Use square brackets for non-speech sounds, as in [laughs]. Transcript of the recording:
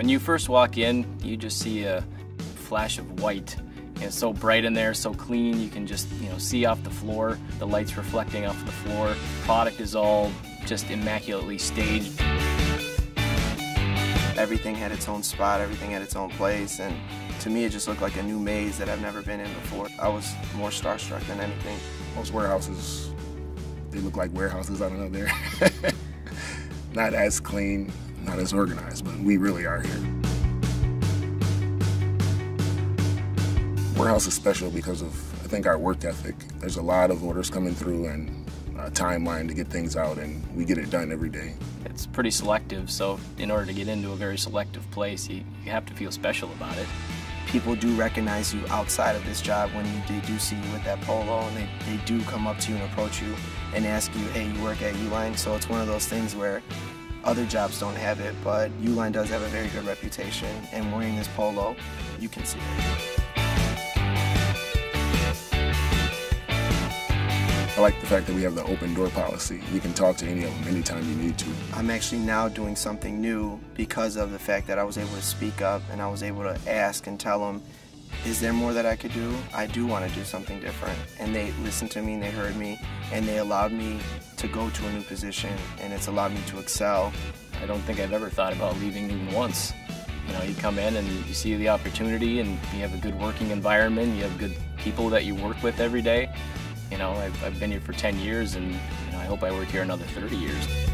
When you first walk in, you just see a flash of white. And it's so bright in there, so clean, you can just you know see off the floor, the lights reflecting off the floor. Product is all just immaculately staged. Everything had its own spot, everything had its own place, and to me it just looked like a new maze that I've never been in before. I was more starstruck than anything. Most warehouses, they look like warehouses, I don't know, they're [laughs] not as clean, not as organized, but we really are here. Warehouse is special because of, I think, our work ethic. There's a lot of orders coming through and a timeline to get things out, and we get it done every day. It's pretty selective, so in order to get into a very selective place, you, you have to feel special about it. People do recognize you outside of this job when you, they do see you with that polo, and they, they do come up to you and approach you and ask you, hey, you work at Uline? So it's one of those things where other jobs don't have it, but Uline does have a very good reputation, and wearing this polo, you can see it. I like the fact that we have the open door policy. You can talk to any of them anytime you need to. I'm actually now doing something new because of the fact that I was able to speak up and I was able to ask and tell them, is there more that I could do? I do want to do something different. And they listened to me and they heard me and they allowed me to go to a new position and it's allowed me to excel. I don't think I've ever thought about leaving even once. You know, you come in and you see the opportunity and you have a good working environment, you have good people that you work with every day. You know, I've, I've been here for 10 years and you know, I hope I work here another 30 years.